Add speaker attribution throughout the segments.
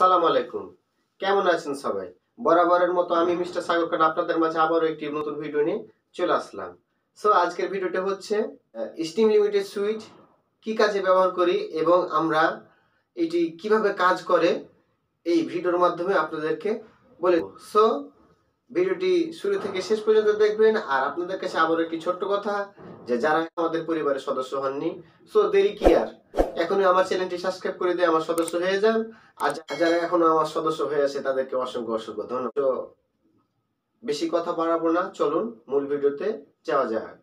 Speaker 1: আসসালামু আলাইকুম। কেমন আছেন সবাই? বরাবরের মতো আমি মিস্টার সাগর খান আপনাদের মাঝে আবারও একটি নতুন ভিডিও নিয়ে চলে আসলাম। সো আজকের ভিডিওটা হচ্ছে স্টিম লিমিটেড সুইচ কি কাজে ব্যবহার করি এবং আমরা এটি কীভাবে কাজ করে এই ভিডিওর মাধ্যমে আপনাদেরকে বলে সো ভিডিওটি শুরু থেকে শেষ পর্যন্ত দেখবেন আর আপনাদের কাছে আবারও একটি ছোট্ট কথা যে যারা আমাদের পরিবারের সদস্য হননি সো দেরি কি আর? এখনই আমার চ্যানেলটি সাবস্ক্রাইব করে দিয়ে আমার সদস্য হয়ে যান। আর যারা এখনও আমার সদস্য হয়ে আছে, তাদেরকে অসংখ্য অসংখ্য ধন্যবাদ। তো বেশি কথা বাড়াবো না, চলুন মূল ভিডিওতে যাওয়া যাক।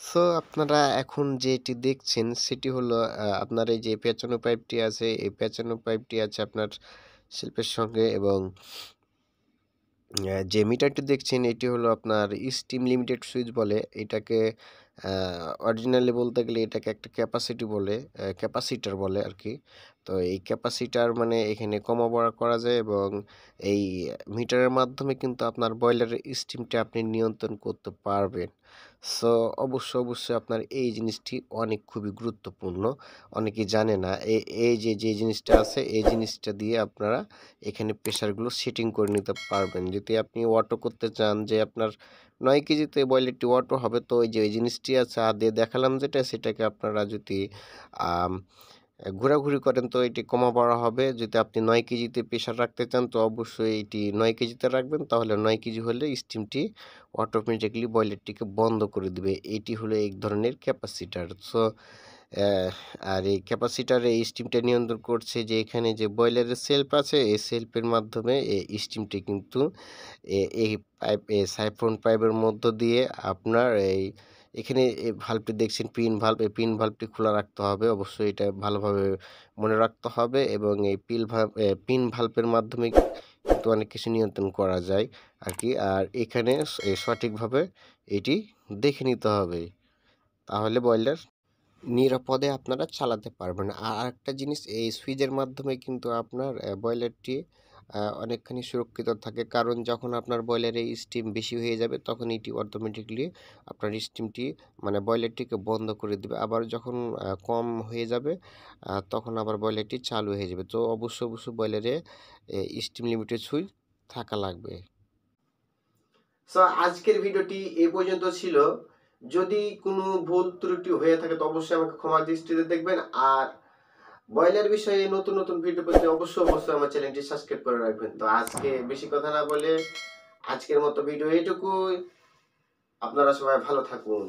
Speaker 2: সো আপনারা এখন যেটি দেখছেন, সেটি হলো আপনার এই যে পেঁচানো পাইপটি আছে, এই পেঁচানো পাইপটি আছে আপনার শিল্পের সঙ্গে এবং যে মিটারটি দেখছেন, এটি হলো আপনার স্টিম লিমিটেড সুইচ বলে। এটাকে অরিজিনালি বলতে গেলে এটাকে একটা ক্যাপাসিটি বলে ক্যাপাসিটার বলে আর কি তো এই ক্যাপাসিটার মানে এখানে কমা বাড়া করা যায় এবং এই মিটারের মাধ্যমে কিন্তু আপনার বয়লারের স্টিমটা আপনি নিয়ন্ত্রণ করতে পারবেন। সো অবশ্যই অবশ্যই আপনার এই জিনিসটি অনেক খুবই গুরুত্বপূর্ণ। অনেকে জানে না এই যে যে জিনিসটা আছে, এই জিনিসটা দিয়ে আপনারা এখানে প্রেশারগুলো সেটিং করে নিতে পারবেন। যদি আপনি অটো করতে চান যে আপনার নয় কেজিতে বয়লারটি অটো হবে। তো ওই যে, এই জিনিসটি আছে আগে দেখালাম যেটা, সেটাকে আপনারা যদি ঘোরাঘুরি করেন, তো এটি কমা বাড়া হবে। যদি আপনি নয় কেজিতে প্রেশার রাখতে চান, তো অবশ্যই এটি নয় কেজিতে রাখবেন। তাহলে নয় কেজি হলে স্টিমটি অটোমেটিকলি বয়লারটিকে বন্ধ করে দিবে। এটি হলো এক ধরনের ক্যাপাসিটার সো আর এই ক্যাপাসিটার এই স্টিমটা নিয়ন্ত্রণ করছে যে এখানে যে বয়লারের সেলফ আছে, এই সেলফের মাধ্যমে এই স্টিমটি কিন্তু এই পাইপ এই সাইফ্রন পাইপের মধ্য দিয়ে আপনার এই, এখানে এই ভাল্বটি দেখছেন পিন ভাল্ব এই পিন ভাল্বটি খোলা রাখতে হবে। অবশ্যই এটা ভালোভাবে মনে রাখতে হবে এবং এই পিল পিন ভাল্বের মাধ্যমে কিন্তু অনেক কিছু নিয়ন্ত্রণ করা যায় আর কি। আর এখানে সঠিকভাবে এটি দেখে নিতে হবে। তাহলে বয়লার নিরাপদে আপনারা চালাতে পারবেন। আর আরেকটা জিনিস, এই সুইচের মাধ্যমে কিন্তু আপনার বয়লারটি অনেকখানি সুরক্ষিত থাকে। কারণ যখন আপনার বয়লারে স্টিম বেশি হয়ে যাবে, তখন এটি অটোমেটিকলি আপনার স্টিমটি মানে বয়লারটিকে বন্ধ করে দেবে। আবার যখন কম হয়ে যাবে তখন আবার বয়লারটি চালু হয়ে যাবে। তো অবশ্যই অবশ্যই বয়লারে স্টিম লিমিটেড সুইচ থাকা লাগবে।
Speaker 1: সো আজকের ভিডিওটি এই পর্যন্ত ছিল। যদি কোনো ভুল ত্রুটি হয়ে থাকে, তো অবশ্যই আমাকে ক্ষমা দৃষ্টিতে দেখবেন। আর বয়লার বিষয়ে নতুন নতুন ভিডিও পেতে অবশ্যই অবশ্যই আমার চ্যানেলটি সাবস্ক্রাইব করে রাখবেন। তো আজকে বেশি কথা না বলে আজকের মতো ভিডিও এইটুকুই। আপনারা সবাই ভালো থাকুন।